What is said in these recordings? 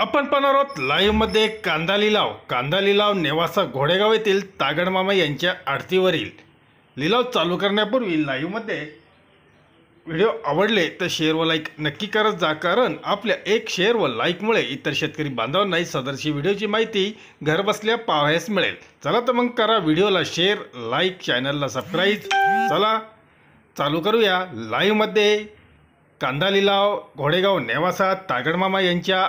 आपण पाहणार आहोत लाईव्हमध्ये कांदा लिलाव कांदा लिलाव नेवासा घोडेगाव येथील तागडमामा यांच्या आडतीवरील लिलाव चालू करण्यापूर्वी लाईव्हमध्ये व्हिडिओ आवडले तर शेअर व लाईक नक्की करत जा. कारण आपल्या एक शेअर व लाईकमुळे इतर शेतकरी बांधवांनाही सदरशी व्हिडिओची माहिती घरबसल्या पाहायस मिळेल. चला तर मग करा व्हिडिओला शेअर लाईक चॅनलला सबस्क्राईब चला चालू करूया लाईव्हमध्ये कांदा लिलाव घोडेगाव नेवासा तागडमामा यांच्या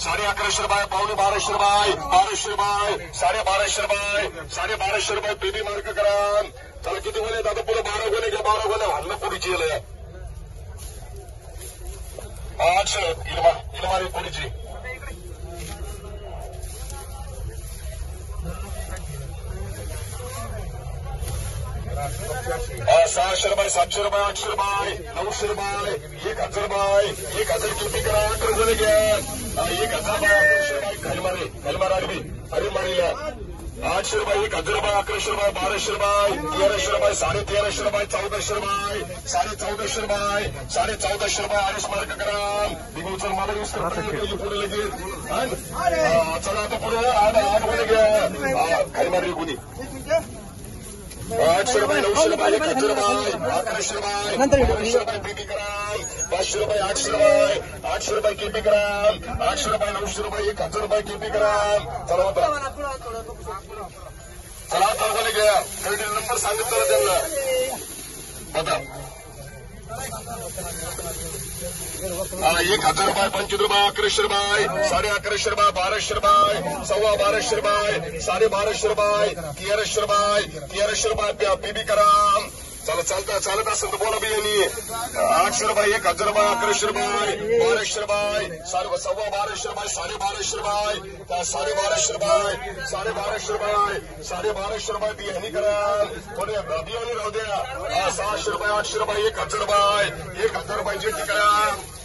साडे अकराशे रुपये पावणे बाराशे रुपये बाराशे रुपये साडे बाराशे रुपये साडे बाराशे रुपये बेबी मार्क करा चला किती गोणे दादा पुढे बारा गोणे घ्या बारा गोणे हल्ला पुढीची येलं आठशे इलमा इलमारी पुढीची हा, सहाशे रुपये सातशे रुपये आठशे रुपये नऊशे रुपये एक हज़ार रुपये एक हज़ार किती करा गोणे घ्या एक हज़ार रुपये अकराशे रुपये खाली मारे खाली मारा अरबी अरे मारिया आठशे रुपये एक हज़ार रुपये अकराशे रुपये बाराशे रुपये तेराशे रुपये साडे तेराशे रुपये चौदाशे रुपये साडे चौदाशे रुपये साडे चौदाशे रुपये अडीच मार्क करा बिगू चल मला वीस रुपये पुढे लगेच हा? हा, चला आता पुढे आठ आठ गोणे घ्या हा, खाली आठशे रुपये नऊशे रुपये एक हज़ार रुपये अकराशे रुपये दोनशे रुपये केपी ग्राम पाचशे रुपये आठशे रुपये आठशे रुपये केपी ग्राम आठशे रुपये नऊशे रुपये एक हज़ार रुपये केपी ग्राम चला होता चला चौघाने घ्या नंबर सांगितलं त्यांना बघा हा, एक हज़ार रुपये पंचवीस रुपये अकराशे रुपये साडे अकराशे रुपये बाराशे रुपये सव्वा बाराशे रुपये साडे बाराशे रुपये तेराशे रुपये तेराशे रुपये पीबी करा चला, चालता, चालत असेल तर बोला बियाणी आठशे रुपये एक हज़ार रुपये अकराशे रुपये बाराशे रुपये साडे सव्वा बाराशे रुपये साडे बाराशे रुपये साडे बाराशे रुपये साडे बाराशे रुपये साडे बाराशे रुपये बियाणी करा कोणी बियाणी राहू द्या सहाशे रुपये आठशे रुपये एक हज़ार रुपये एक हज़ार रुपये जे करा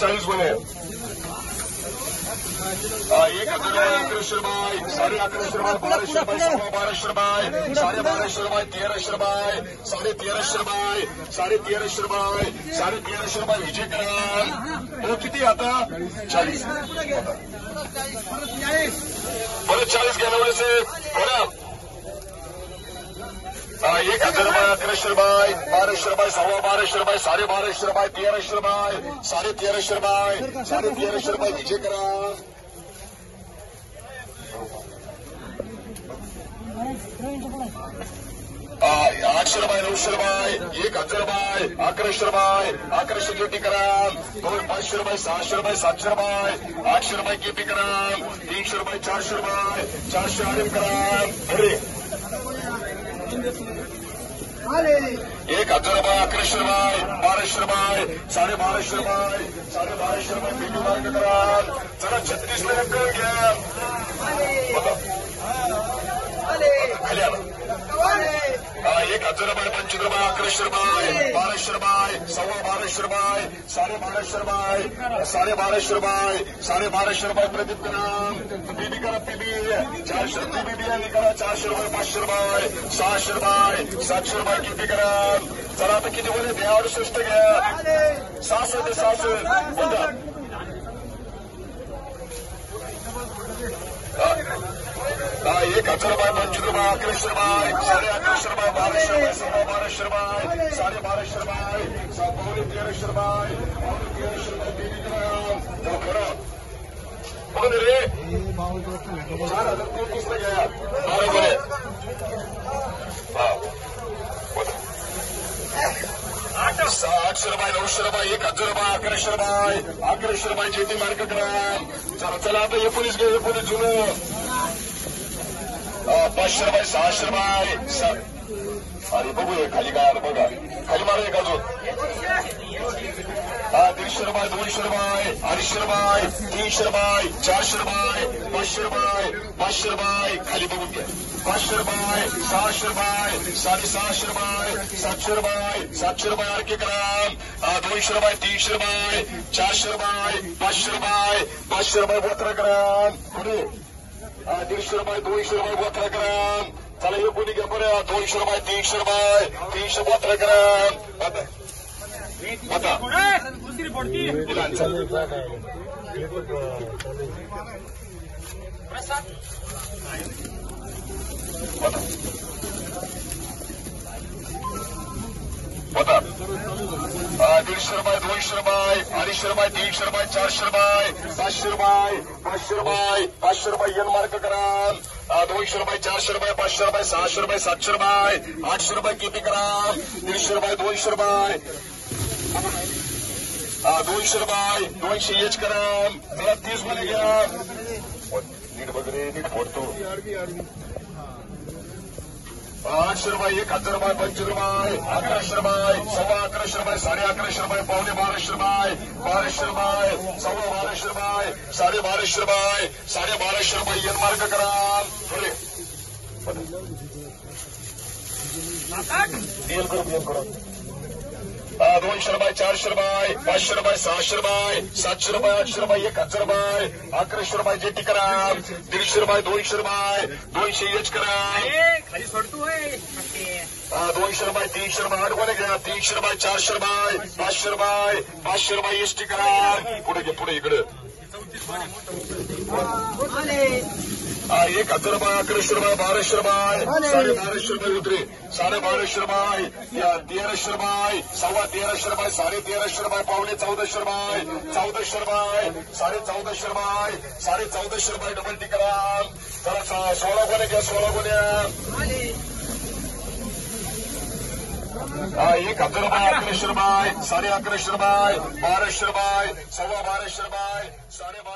चाळीस गुन्हे हा, एक हज़ार अकराशे रुपये साडे अकराशे रुपये बाराशे रुपये सव्वा बाराशे रुपये साडे बाराशे रुपये तेराशे रुपये साडे तेराशे रुपये साडे तेराशे रुपये साडे तेराशे विजय करा हो। किती आता चाळीस परत चाळीस घ्या बोला एक हज़ार रुपये अकराशे रुपये बाराशे रुपये सव्वा बाराशे रुपये साडे बाराशे रुपये तेराशे रुपये साडे तेराशे रुपये साडे तेराशे रुपये विजय करा। आठशे रुपये नऊशे रुपये एक हज़ार रुपये अकराशे रुपये अकराशे केपी करा। दोन पाचशे रुपये सहाशे रुपये सातशे रुपये आठशे रुपये केपी करा। तीनशे रुपये चारशे रुपये चारशे आडम करा। अरे एक हजार रुपये अकराशे रुपये बाराशे रुपये साडे बाराशे रुपये साडे बाराशे रुपये पेटी मार्ग करा चला छत्तीस मिनिट घ्या. एक हज़ार रुपये पंचवीस रुपये अकराशे रुपये बाराशे रुपये सव्वा बाराशे रुपये साडे बाराशे रुपये साडे बाराशे रुपये साडे बाराशे रुपये प्रदीप करा पीबी करा पीबी चारशे पीबी बियाणी करा चारशे रुपये पाचशे रुपये सहाशे रुपये सातशे रुपये किती करा। सहाशे ते सहाशे बोला. हा, एक हज़ार रुपये पंचवीस रुपये अकराशे रुपये साडे अकराशे रुपये बाराशे रुपये सव्वा बाराशे रुपये साडे बाराशे रुपये सा- पावणे तेराशे रुपये पावणे तेराशे रुपये बेबी ग्राम हो, खरं कोण रे चार हज़ार तेहतीस ला घ्या बारा गुन्हे हा. सहा आठशे रुपये नऊशे रुपये एक हज़ार रुपये अकराशे रुपये अकराशे रुपये जेटी मार्क करा चला चला आता एकोणीस एकोणीस जुनं अं, पाचशे सहाशे रुपये अरे बघू हे खाली काय आलं बघा। खाली मारा एक अजून। हा, दीडशे रुपये दोनशे रुपये अडीचशे रुपये तीनशे रुपये चारशे रुपये पाचशे रुपये पाचशे रुपये खाली बघून घ्या. पाचशे रुपये सहाशे रुपये साडेसहाशे रुपये सातशे रुपये सातशे रुपये पुढे हा, दीडशे रुपये दोनशे रुपये बोत्र ग्राम चला हे कोणी घ्या बरं हा, दीडशे रुपये दोनशे रुपये अडीचशे रुपये तीनशे रुपये चारशे रुपये पाचशे रुपये पाचशे रुपये पाचशे रुपये येन मार्क हा, दोनशे रुपये चारशे रुपये पाचशे रुपये सहाशे रुपये सातशे रुपये आठशे रुपये किती ग्राम दीडशे रुपये दोनशे रुपये दोनशे रुपये दोनशे एच ग्राम मला तीस मध्ये घ्या नीट बघ नीट फोडतो आठशे रुपये एक हज़ार रुपये पंचवीस रुपये अकराशे रुपये सव्वा अकराशे रुपये साडे अकराशे रुपये पावणे बाराशे रुपये बाराशे रुपये सव्वा बाराशे रुपये साडे बाराशे रुपये साडे बाराशे रुपये मार्ग करा पुढे डीएल करू डीएल करू दोनशे रुपये चारशे रुपये पाचशे रुपये सहाशे रुपये सातशे रुपये आठशे रुपये एक हज़ार रुपये अकराशे रुपये जेटी करा दीडशे रुपये दोनशे रुपये दोनशे एच करा दोनशे रुपये तीनशे रुपये आठवणे घ्या. तीनशे रुपये चारशे रुपये पाचशे रुपये पाचशे रुपये एसटी करा. पुढे घे पुढे इकडे. एक हजार रुपये अकराशे रुपये बाराशे रुपये साडे बाराशे रुपये उतरे. साडे बाराशे रुपये तेराशे रुपये सव्वा तेराशे रुपये साडे तेराशे रुपये पावणे चौदाशे रुपये चौदाशे रुपये साडे चौदाशे रुपये साडे चौदाशे रुपये डबल टिकरा तर सोळा गुन्हे घ्या सोळा गुन्ह्या एक हज़ार अग्रेश्वर बाय रुपये अग्रेश्वर बाय बारेश्वर बाय सवा बारेश्वर बाय रुपये